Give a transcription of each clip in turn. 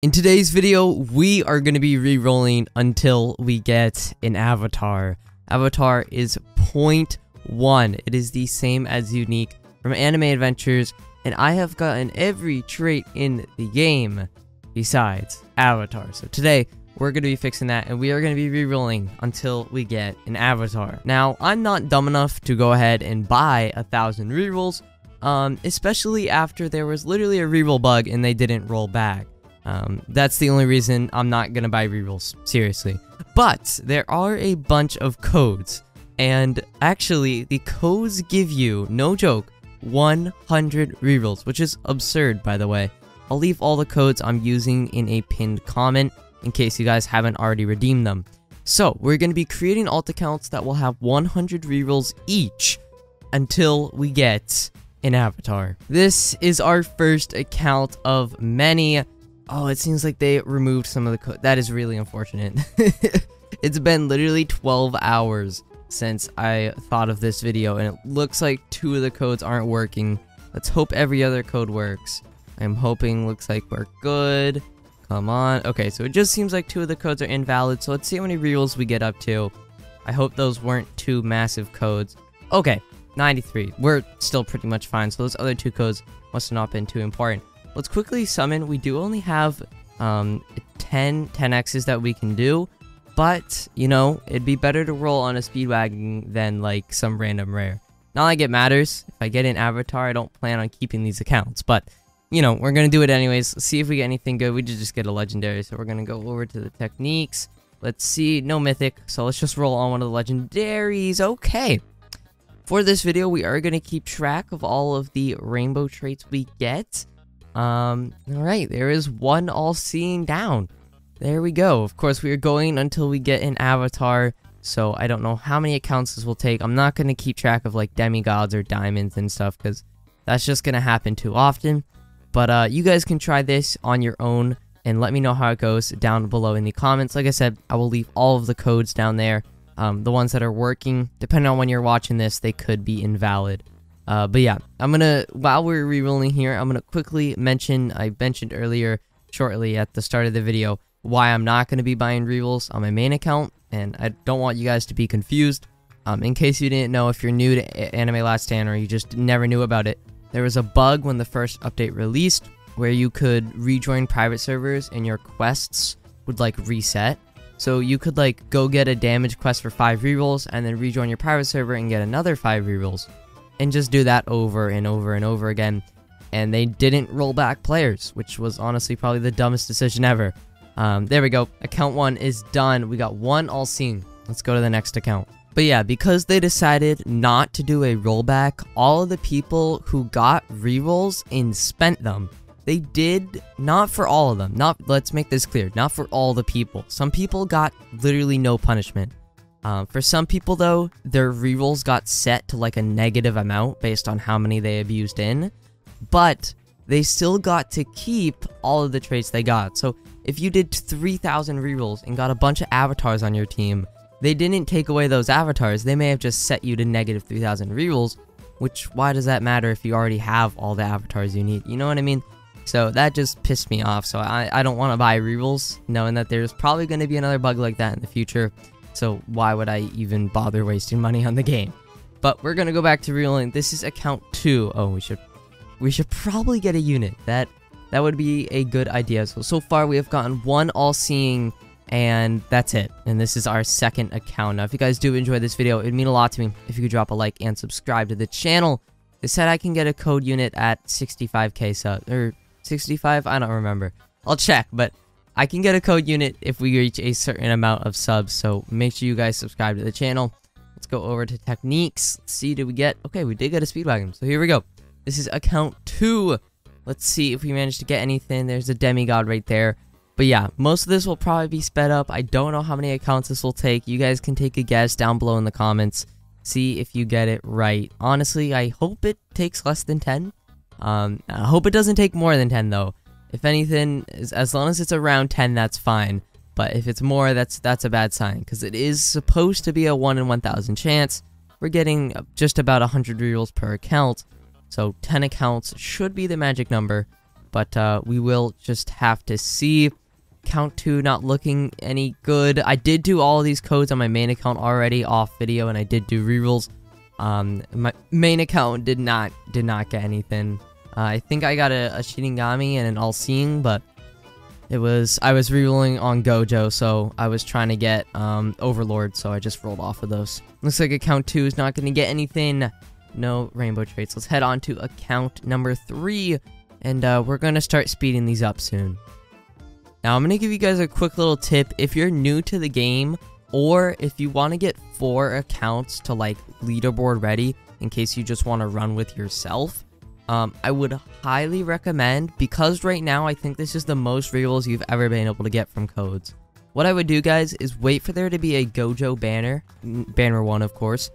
In today's video, we are going to be re-rolling until we get an avatar. Avatar is 0.1. It is the same as Unique from Anime Adventures, and I have gotten every trait in the game besides Avatar. So today, we're going to be fixing that, and we are going to be re-rolling until we get an Avatar. Now, I'm not dumb enough to go ahead and buy a thousand rerolls, um, especially after there was literally a reroll bug and they didn't roll back. Um, that's the only reason I'm not gonna buy rerolls, seriously. But there are a bunch of codes, and actually, the codes give you, no joke, 100 rerolls, which is absurd, by the way. I'll leave all the codes I'm using in a pinned comment in case you guys haven't already redeemed them. So, we're going to be creating alt accounts that will have 100 rerolls each until we get an avatar. This is our first account of many Oh, it seems like they removed some of the code. That is really unfortunate. it's been literally 12 hours since I thought of this video, and it looks like two of the codes aren't working. Let's hope every other code works. I'm hoping looks like we're good. Come on. Okay, so it just seems like two of the codes are invalid, so let's see how many rerolls we get up to. I hope those weren't two massive codes. Okay, 93. We're still pretty much fine, so those other two codes must have not been too important. Let's quickly summon. We do only have um, 10 10x's that we can do. But, you know, it'd be better to roll on a speedwagon than like some random rare. Not like it matters. If I get an avatar, I don't plan on keeping these accounts. But, you know, we're going to do it anyways. Let's see if we get anything good. We just get a legendary. So we're going to go over to the techniques. Let's see. No mythic. So let's just roll on one of the legendaries. Okay. For this video, we are going to keep track of all of the rainbow traits we get. Um, alright, there is one all-seeing down. There we go. Of course, we are going until we get an avatar, so I don't know how many accounts this will take. I'm not going to keep track of, like, demigods or diamonds and stuff, because that's just going to happen too often. But, uh, you guys can try this on your own, and let me know how it goes down below in the comments. Like I said, I will leave all of the codes down there. Um, the ones that are working, depending on when you're watching this, they could be invalid. Uh, but yeah, I'm gonna, while we're re-rolling here, I'm gonna quickly mention, I mentioned earlier, shortly at the start of the video, why I'm not gonna be buying rerolls on my main account, and I don't want you guys to be confused. Um, in case you didn't know, if you're new to Anime Last Stand or you just never knew about it, there was a bug when the first update released where you could rejoin private servers and your quests would like reset. So you could like go get a damage quest for 5 rerolls and then rejoin your private server and get another 5 rerolls and just do that over and over and over again. And they didn't roll back players, which was honestly probably the dumbest decision ever. Um, there we go. Account one is done. We got one All-Seeing. Let's go to the next account. But yeah, because they decided not to do a rollback, all of the people who got rerolls and spent them, they did not for all of them. Not let's make this clear, not for all the people. Some people got literally no punishment. Um, for some people, though, their rerolls got set to like a negative amount based on how many they abused in, but they still got to keep all of the traits they got. So if you did 3,000 rerolls and got a bunch of avatars on your team, they didn't take away those avatars. They may have just set you to negative 3,000 rerolls, which why does that matter if you already have all the avatars you need? You know what I mean? So that just pissed me off. So I, I don't want to buy rerolls, knowing that there's probably going to be another bug like that in the future. So why would I even bother wasting money on the game? But we're gonna go back to reeling. This is account two. Oh, we should we should probably get a unit. That that would be a good idea. So so far we have gotten one all-seeing and that's it. And this is our second account. Now, if you guys do enjoy this video, it'd mean a lot to me if you could drop a like and subscribe to the channel. They said I can get a code unit at 65k sub or 65. I don't remember. I'll check, but I can get a code unit if we reach a certain amount of subs, so make sure you guys subscribe to the channel. Let's go over to techniques. Let's see, did we get... Okay, we did get a speedwagon, so here we go. This is account 2. Let's see if we manage to get anything. There's a demigod right there. But yeah, most of this will probably be sped up. I don't know how many accounts this will take. You guys can take a guess down below in the comments. See if you get it right. Honestly, I hope it takes less than 10. Um, I hope it doesn't take more than 10 though. If anything, as long as it's around 10, that's fine. But if it's more, that's that's a bad sign, because it is supposed to be a 1 in 1,000 chance. We're getting just about 100 rerolls per account, so 10 accounts should be the magic number. but uh, we will just have to see. Count 2 not looking any good. I did do all these codes on my main account already off video, and I did do rerolls. Um, my main account did not did not get anything. Uh, I think I got a, a Shinigami and an All-Seeing, but it was I was rerolling on Gojo, so I was trying to get um, Overlord, so I just rolled off of those. Looks like account two is not going to get anything. No rainbow traits. Let's head on to account number three, and uh, we're going to start speeding these up soon. Now I'm going to give you guys a quick little tip. If you're new to the game, or if you want to get four accounts to like leaderboard ready, in case you just want to run with yourself, um, I would highly recommend, because right now I think this is the most rerolls you've ever been able to get from codes. What I would do, guys, is wait for there to be a Gojo banner, banner one, of course,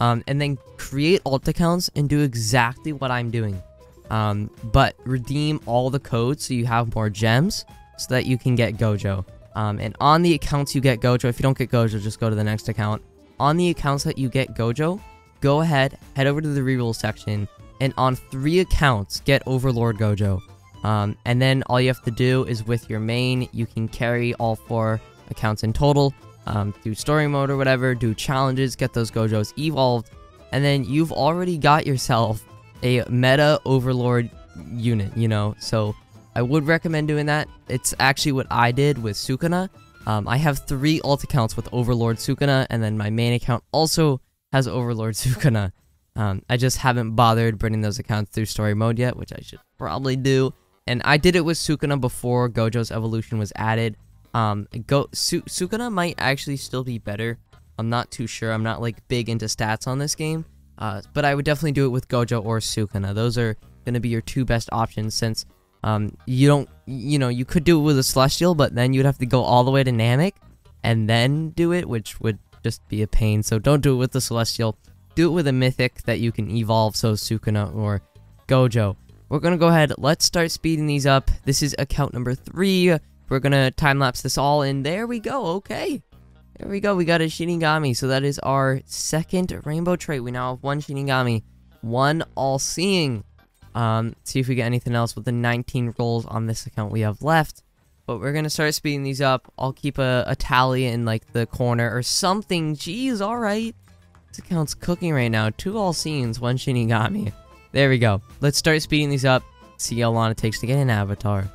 um, and then create alt accounts and do exactly what I'm doing. Um, but redeem all the codes so you have more gems so that you can get Gojo. Um, and on the accounts you get Gojo, if you don't get Gojo, just go to the next account. On the accounts that you get Gojo, go ahead, head over to the reroll section, and on three accounts, get Overlord Gojo. Um, and then all you have to do is with your main, you can carry all four accounts in total, um, do story mode or whatever, do challenges, get those Gojos evolved, and then you've already got yourself a meta Overlord unit, you know? So I would recommend doing that. It's actually what I did with Sukuna. Um, I have three alt accounts with Overlord Sukuna, and then my main account also has Overlord Sukuna. Um, I just haven't bothered bringing those accounts through story mode yet, which I should probably do. And I did it with Sukuna before Gojo's evolution was added. Um, Go Su Sukuna might actually still be better. I'm not too sure. I'm not like big into stats on this game. Uh, but I would definitely do it with Gojo or Sukuna. Those are going to be your two best options since um, you don't, you know, you could do it with a Celestial, but then you'd have to go all the way to Namek and then do it, which would just be a pain. So don't do it with the Celestial do it with a mythic that you can evolve, so Sukuna or Gojo. We're gonna go ahead, let's start speeding these up. This is account number three. We're gonna time-lapse this all, and there we go, okay. There we go, we got a Shinigami, so that is our second rainbow trait. We now have one Shinigami, one All-Seeing. Um, see if we get anything else with the 19 rolls on this account we have left. But we're gonna start speeding these up. I'll keep a, a tally in like the corner or something. Jeez, alright. This account's cooking right now. Two All-Seeings, one Shinigami. There we go. Let's start speeding these up. See how long it takes to get an avatar.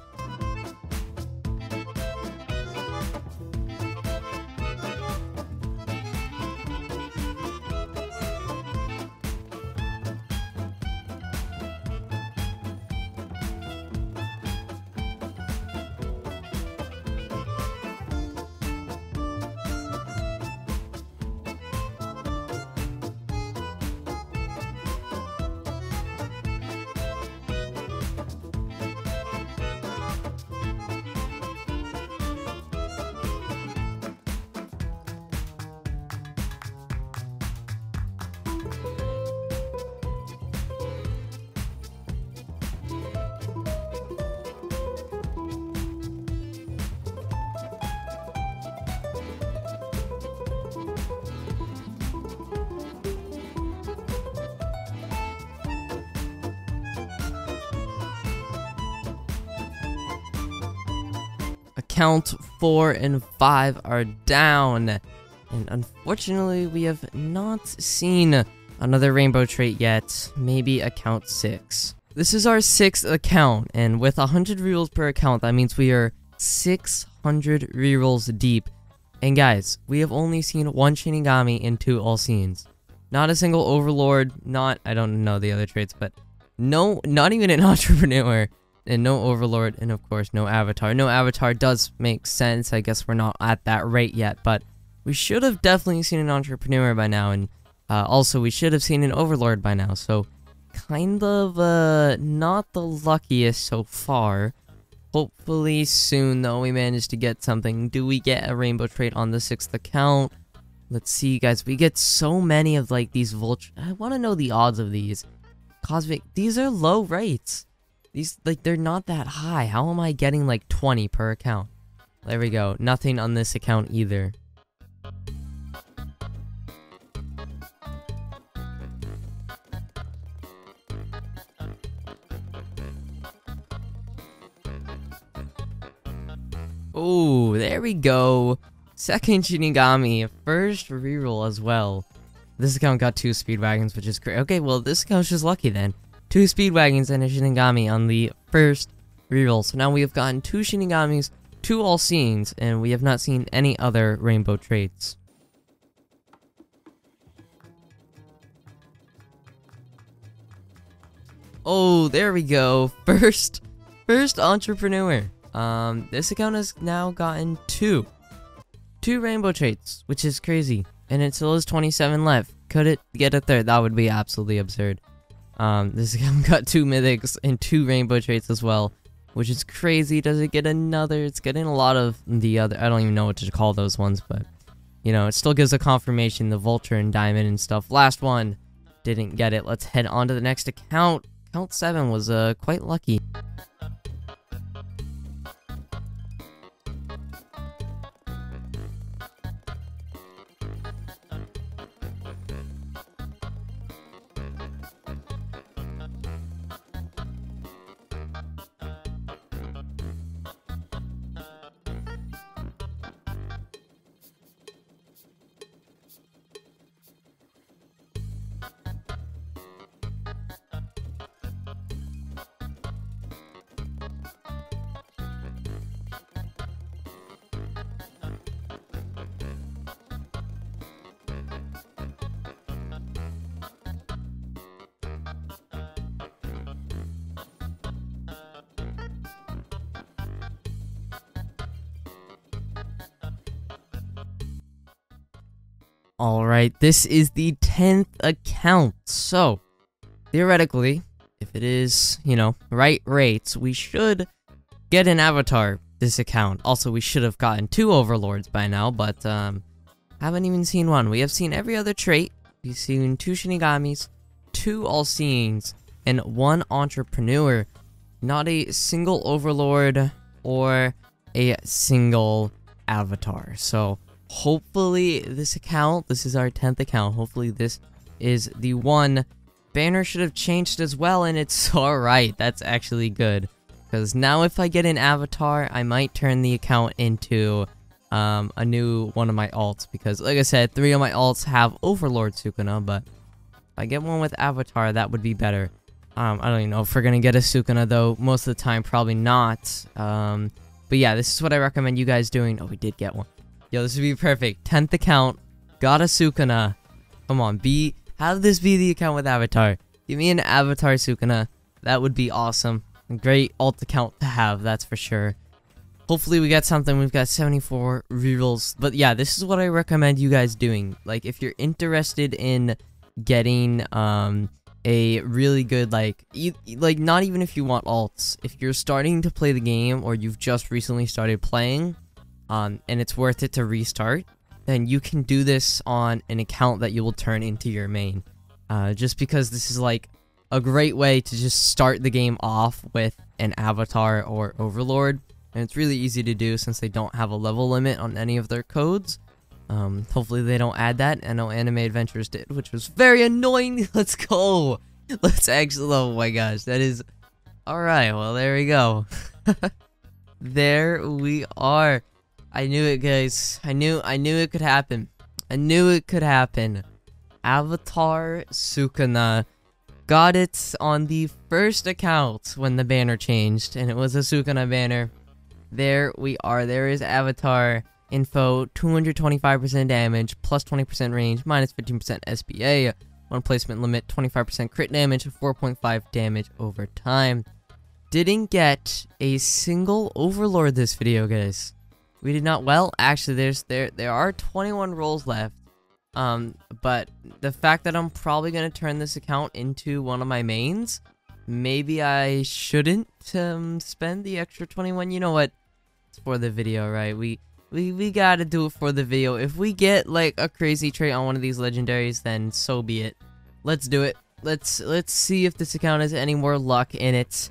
Count 4 and 5 are down. And unfortunately, we have not seen another rainbow trait yet. Maybe account 6. This is our sixth account, and with 100 rerolls per account, that means we are 600 rerolls deep. And guys, we have only seen one Shinigami and two All-Seeings. Not a single Overlord, not, I don't know the other traits, but no, not even an Entrepreneur and no Overlord, and of course, no Avatar. No Avatar does make sense. I guess we're not at that rate yet, but we should have definitely seen an Entrepreneur by now, and uh, also we should have seen an Overlord by now, so kind of uh, not the luckiest so far. Hopefully soon, though, we manage to get something. Do we get a Rainbow Trait on the 6th account? Let's see, guys. We get so many of, like, these Vulture... I want to know the odds of these. Cosmic... These are low rates. These, like, they're not that high. How am I getting, like, 20 per account? There we go. Nothing on this account either. Oh, there we go. Second Shinigami, first reroll as well. This account got two Speedwagons, which is great. Okay, well, this account's just lucky then. Two Speedwagons and a Shinigami on the first reroll. So now we have gotten two Shinigamis, two All-Seeings, and we have not seen any other rainbow traits. Oh, there we go. First, first entrepreneur. Um, this account has now gotten two. Two rainbow traits, which is crazy. And it still has 27 left. Could it get a third? That would be absolutely absurd. Um, this got two mythics and two rainbow traits as well. Which is crazy. Does it get another? It's getting a lot of the other. I don't even know what to call those ones, but you know, it still gives a confirmation. The vulture and diamond and stuff. Last one didn't get it. Let's head on to the next account. Count 7 was uh, quite lucky. Alright, this is the 10th account. So, theoretically, if it is, you know, right rates, we should get an avatar this account. Also, we should have gotten two overlords by now, but um, haven't even seen one. We have seen every other trait. We've seen two Shinigamis, two All-Seeings, and one Entrepreneur. Not a single overlord or a single avatar. So, hopefully this account, this is our 10th account, hopefully this is the one. Banner should have changed as well, and it's alright, that's actually good. Because now if I get an avatar, I might turn the account into um, a new one of my alts. Because like I said, three of my alts have Overlord Sukuna, but if I get one with avatar, that would be better. Um, I don't even know if we're going to get a Sukuna, though. Most of the time, probably not. Um, but yeah, this is what I recommend you guys doing. Oh, we did get one. Yo, this would be perfect. 10th account. Got a Sukuna. Come on, be have this be the account with Avatar. Give me an Avatar Sukuna. That would be awesome. A great alt account to have, that's for sure. Hopefully we get something. We've got 74 rerolls. But yeah, this is what I recommend you guys doing. Like, if you're interested in getting um a really good like you, like not even if you want alts if you're starting to play the game or you've just recently started playing um, and it's worth it to restart, then you can do this on an account that you will turn into your main. Uh, just because this is like a great way to just start the game off with an avatar or overlord. And it's really easy to do since they don't have a level limit on any of their codes. Um, hopefully they don't add that. I know Anime Adventures did, which was very annoying. Let's go. Let's actually, oh my gosh, that is, alright, well there we go. there we are. I knew it, guys. I knew I knew it could happen. I knew it could happen. Avatar Sukuna got it on the first account when the banner changed, and it was a Sukuna banner. There we are. There is Avatar info, 225% damage, plus 20% range, minus 15% SPA, one placement limit, 25% crit damage, 4.5 damage over time. Didn't get a single Overlord this video, guys. We did not. Well, actually, there's there there are 21 rolls left. Um, but the fact that I'm probably gonna turn this account into one of my mains, maybe I shouldn't um spend the extra 21. You know what? It's for the video, right? We we we gotta do it for the video. If we get like a crazy trait on one of these legendaries, then so be it. Let's do it. Let's let's see if this account has any more luck in it.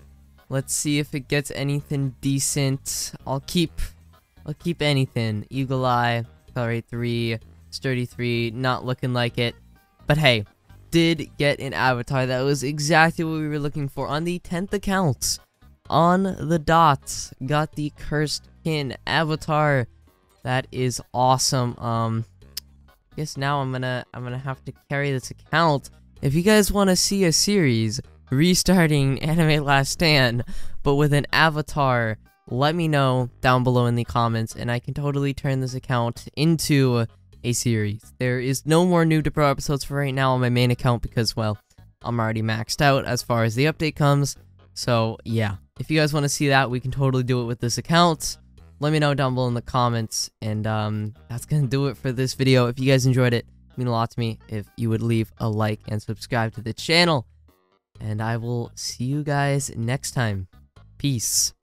Let's see if it gets anything decent. I'll keep I'll keep anything. Eagle Eye, Accelerate 3, Sturdy 3, not looking like it. But hey, did get an avatar that was exactly what we were looking for on the 10th account. On the dot, got the Cursed freaking avatar. That is awesome. Um, guess now I'm gonna I'm gonna have to carry this account. If you guys want to see a series restarting Anime Last Stand, but with an avatar, let me know down below in the comments, and I can totally turn this account into a series. There is no more new to pro episodes for right now on my main account because, well, I'm already maxed out as far as the update comes. So, yeah. If you guys want to see that, we can totally do it with this account. Let me know down below in the comments. And um, that's going to do it for this video. If you guys enjoyed it, it mean a lot to me if you would leave a like and subscribe to the channel. And I will see you guys next time. Peace.